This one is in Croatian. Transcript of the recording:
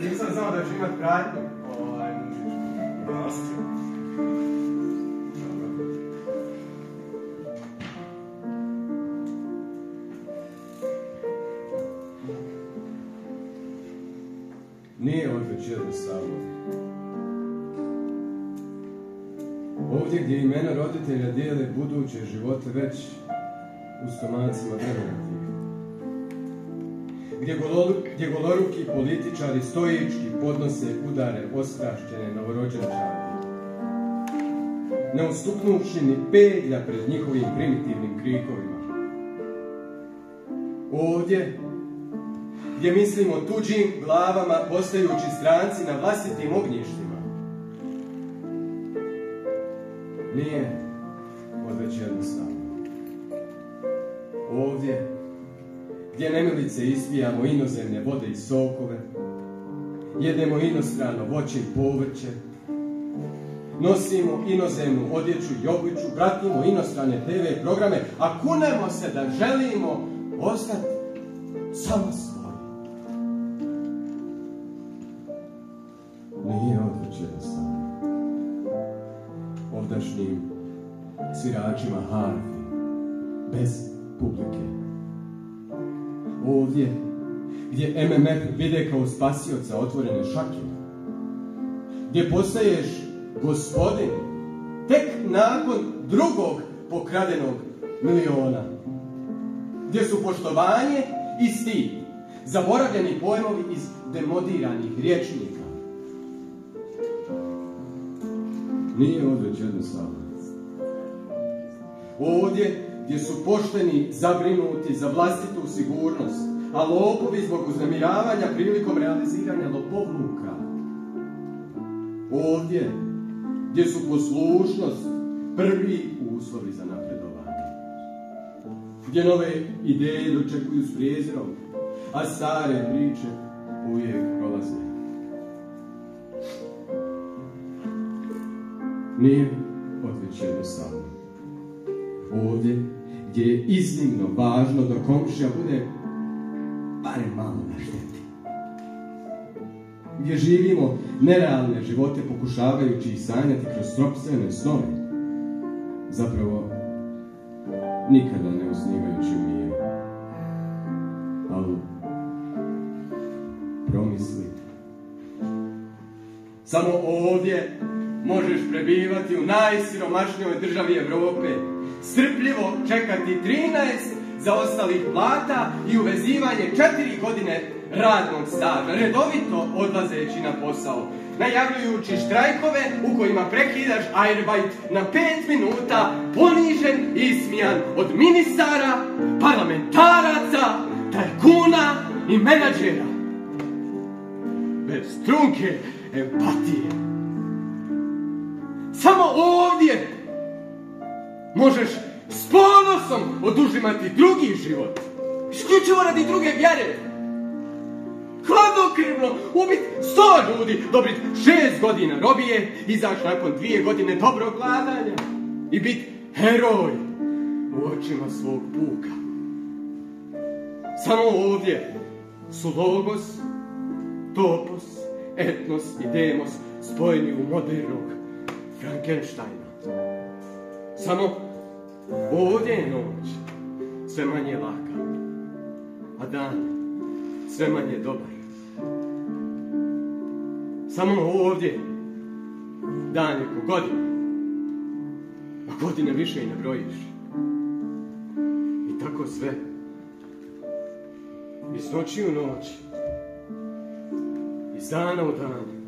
Nisam znao da ću imat pratnju. Ovaj, Nije ovo već jednostavno. Ovdje gdje imena roditelja dijele buduće živote već u stomacima vremena tih. Gdje, gdje goloruki političari stojički podnose udare ostrašćene novorođenčane. Ne ustuknuvši ni pedlja pred njihovim primitivnim krikovima. Ovdje gdje mislimo tuđim glavama postajući stranci na vlastitim ognjištima. Nije odveć jednostavno. Ovdje, gdje nemilice ispijamo inozemne vode i sokove, jedemo inostrano voće i povrće, nosimo inozemnu odjeću i obuću, pratimo inostrane TV programe, a kunemo se da želimo ostati samo svoji. Nije odveć jednostavno. Ovdašnjim sviračima harfi, bez publike. Ovdje, gdje MMF vide kao spasioca otvorene šake, gdje postaješ gospodin tek nakon drugog pokradenog miliona, gdje su poštovanje i stid, zaboravljeni pojmovi iz demodiranih riječnika. Nije odveć jednostavno. Ovdje gdje su pošteni zabrinuti za vlastitu sigurnost, a lopovi zbog uznemiravanja prilikom realiziranja lopovluka. Ovdje gdje su poslušnost prvi uslovi za napredovanje. Gdje nove ideje dočekuju s prijezirom, a stare priče uvijek prolaze. Nije odveć jednostavno. Ovdje gdje je iznimno važno da komšija bude barem malo na šteti. Gdje živimo nerealne živote pokušavajući ih sanjati kroz stropstvene snove. Zapravo, nikada ne osnivajući u miru. Ali, promisli. Samo ovdje možeš prebivati u najsiromašnijoj državi Europe, strpljivo čekati 13 zaostalih plata i uvezivanje četiri godine radnog staža, redovito odlazeći na posao, najavljujući štrajkove u kojima prekidaš Airbait na pet minuta, ponižen i smijan od ministara, parlamentaraca, tajkuna i menadžera. Bez trunke empatije. Samo ovdje možeš s ponosom odužimati drugi život. Isključivo radi druge vjere. Hladnokrivno ubit sto ljudi, dobit šest godina robije, izaći nakon dvije godine dobrog vladanja i bit heroj u očima svog puka. Samo ovdje su logos, topos, etnos i demos spojeni u modernog Frankensteina. Samo ovdje je noć sve manje laka, a dan sve manje dobar. Samo ovdje dan je ko godina, a godine više i ne brojiš. I tako sve. Iz noći u noć. Iz dana u dan.